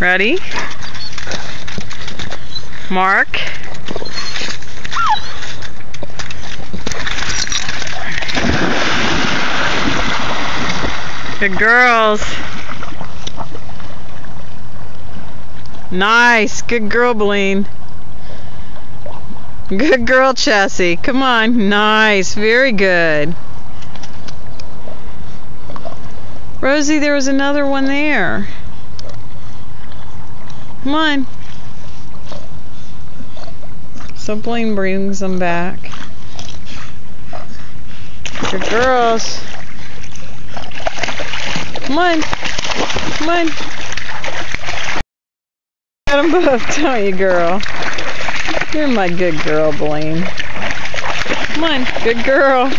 Ready? Mark. Good girls. Nice. Good girl, Beline. Good girl, Chessie. Come on. Nice. Very good. Rosie, there was another one there. Come on. So Blaine brings them back. Good girls. Come on. Come on. Got them both, don't you, girl? You're my good girl, Blaine. Come on, good girl.